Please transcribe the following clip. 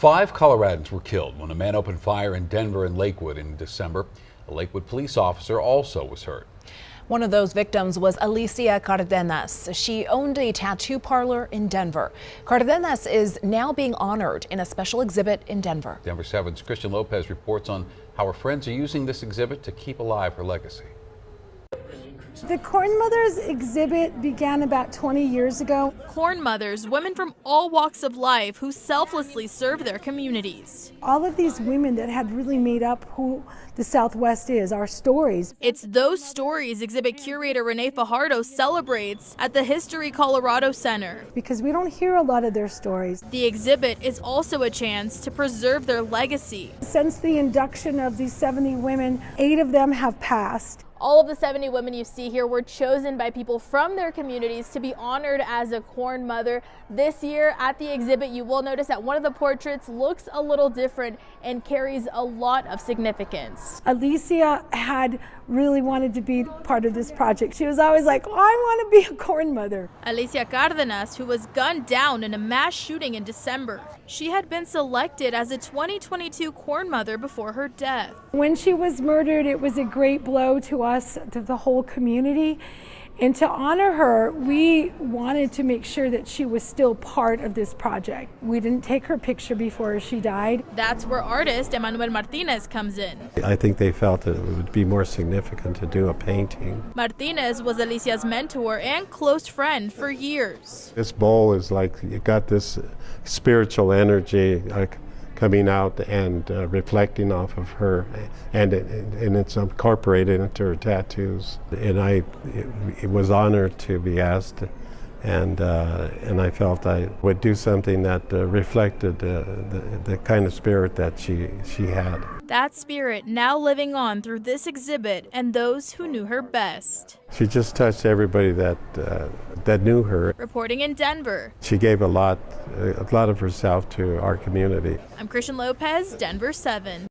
Five Coloradans were killed when a man opened fire in Denver and Lakewood in December. A Lakewood police officer also was hurt. One of those victims was Alicia Cardenas. She owned a tattoo parlor in Denver. Cardenas is now being honored in a special exhibit in Denver. Denver 7's Christian Lopez reports on how her friends are using this exhibit to keep alive her legacy. The Corn Mothers exhibit began about 20 years ago. Corn Mothers, women from all walks of life who selflessly serve their communities. All of these women that had really made up who the Southwest is, our stories. It's those stories exhibit curator Renee Fajardo celebrates at the History Colorado Center. Because we don't hear a lot of their stories. The exhibit is also a chance to preserve their legacy. Since the induction of these 70 women, eight of them have passed. All of the 70 women you see here were chosen by people from their communities to be honored as a corn mother. This year at the exhibit, you will notice that one of the portraits looks a little different and carries a lot of significance. Alicia had really wanted to be part of this project. She was always like, oh, I want to be a corn mother. Alicia Cardenas, who was gunned down in a mass shooting in December. She had been selected as a 2022 corn mother before her death. When she was murdered, it was a great blow to us us, to the whole community. And to honor her, we wanted to make sure that she was still part of this project. We didn't take her picture before she died. That's where artist Emanuel Martinez comes in. I think they felt that it would be more significant to do a painting. Martinez was Alicia's mentor and close friend for years. This bowl is like, you got this spiritual energy. Like, coming out and uh, reflecting off of her, and it, and it's incorporated into her tattoos. And I it, it was honored to be asked, and uh, and I felt I would do something that uh, reflected uh, the, the kind of spirit that she she had. That spirit now living on through this exhibit and those who knew her best. She just touched everybody that uh, that knew her. Reporting in Denver. She gave a lot a lot of herself to our community. I'm Christian Lopez, Denver 7.